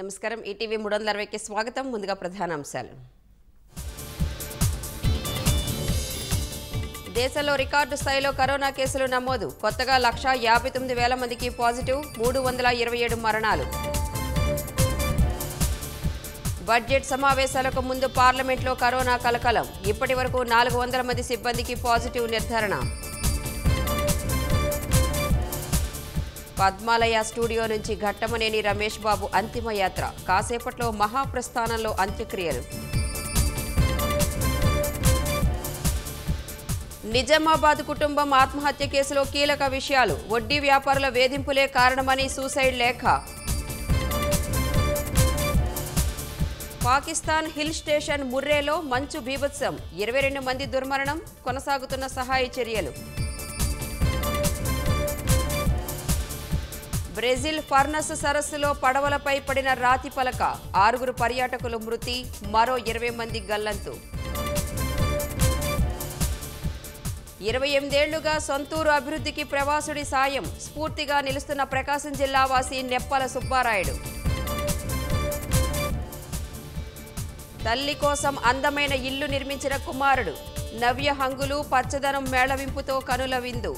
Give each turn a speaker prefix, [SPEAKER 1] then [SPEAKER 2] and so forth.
[SPEAKER 1] నమస్కారం. ఈటీవీ మూడు వందల అరవైకి స్వాగతం. ముందుగా ప్రధాన అంశాలు దేశంలో రికార్డు స్థాయిలో కరోనా కేసులు నమోదు. కొత్తగా లక్ష యాభై తొమ్మిది వేల మందికి పాజిటివ్ మూడు వందల ఇరవై ఏడు మరణాలు. బడ్జెట్ సమావేశాలకు ముందు పార్లమెంట్లో కరోనా కలకలం. ఇప్పటి వరకు నాలుగు వందల మంది సిబ్బందికి పాజిటివ్ నిర్ధారణ. పద్మాలయ స్టూడియో నుంచి ఘట్టమనేని రమేష్ బాబు అంతిమ యాత్ర. కాసేపట్లో మహాప్రస్థానంలో అంత్యక్రియలు. నిజామాబాద్ కుటుంబం ఆత్మహత్య కేసులో కీలక విషయాలు. వడ్డీ వ్యాపారుల వేధింపులే కారణమని సూసైడ్ లేఖ. పాకిస్తాన్ హిల్ స్టేషన్ ముర్రేలో మంచు బీభత్సం. ఇరవై రెండు మంది దుర్మరణం కొనసాగుతున్న సహాయ చర్యలు. బ్రెజిల్ ఫర్నస్ సరస్సులో పడవలపై పడిన రాతి పలక ఆరుగురు పర్యాటకులు మృతి మరో ఇరవై మంది గల్లంతు. ఇరవై ఎనిమిదేళ్ళుగా సొంతూరు అభివృద్ధికి ప్రవాసుడి సాయం స్ఫూర్తిగా నిలుస్తున్న ప్రకాశం జిల్లా వాసి నెప్పల సుబ్బారాయుడు. తల్లి కోసం అందమైన ఇల్లు నిర్మించిన కుమారుడు నవ్య హంగులు పచ్చదనం మేళవింపుతో కనుల విందు.